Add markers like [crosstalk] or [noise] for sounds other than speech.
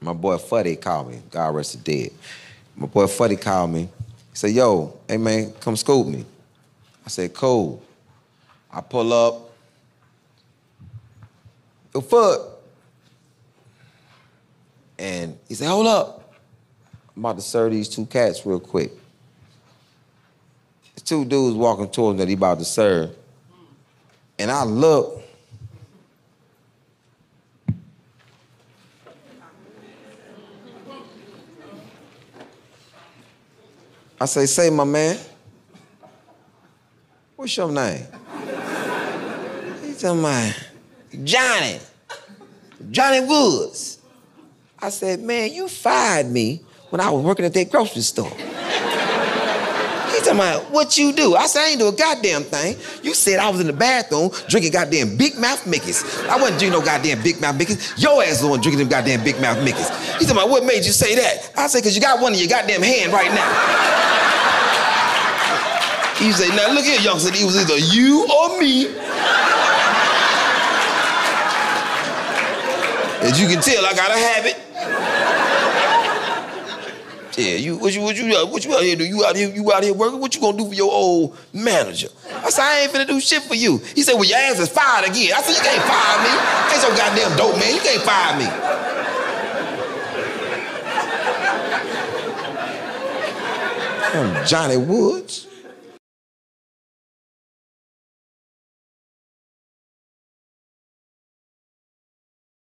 My boy Fuddy called me. God rest his dead. My boy Fuddy called me. He said, yo, hey man, come scoop me. I said, cool. I pull up. Yo, Fud. And he said, hold up. I'm about to serve these two cats real quick. There's two dudes walking towards him that he about to serve. And I look. I say, say my man. What's your name? He talking about Johnny. Johnny Woods. I said, man, you fired me when I was working at that grocery store. He talking about what you do. I said, I ain't do a goddamn thing. You said I was in the bathroom drinking goddamn Big Mouth Mickeys. I wasn't drinking no goddamn Big Mouth Mickeys. Your ass the one drinking them goddamn Big Mouth Mickeys. He talking about what made you say that? I said, cause you got one in your goddamn hand right now. [laughs] He said, now look here, youngster, it was either you or me. As you can tell, I got a habit. Yeah, you what you what you uh, what you out here do? You out here you out here working? What you gonna do for your old manager? I said, I ain't finna do shit for you. He said, Well, your ass is fired again. I said, You can't fire me. ain't so goddamn dope, man. You can't fire me. I'm Johnny Woods.